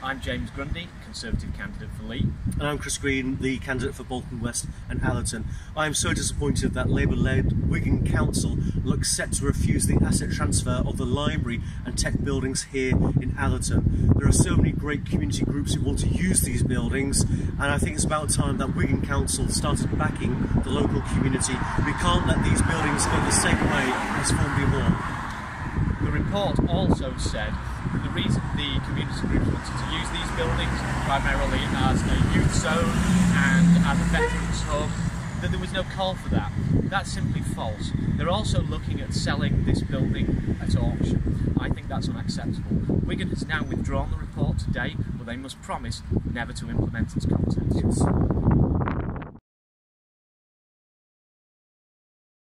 I'm James Grundy, Conservative candidate for Leigh. And I'm Chris Green, the candidate for Bolton West and Atherton. I am so disappointed that Labour-led Wigan Council looks set to refuse the asset transfer of the library and tech buildings here in Atherton. There are so many great community groups who want to use these buildings and I think it's about time that Wigan Council started backing the local community. We can't let these buildings go the same way as Formby Hall. The report also said the reason the community groups wanted to use these buildings primarily as a youth zone and as a veterans hub, that there was no call for that. That's simply false. They're also looking at selling this building at auction. I think that's unacceptable. Wigan has now withdrawn the report today, but they must promise never to implement its contents.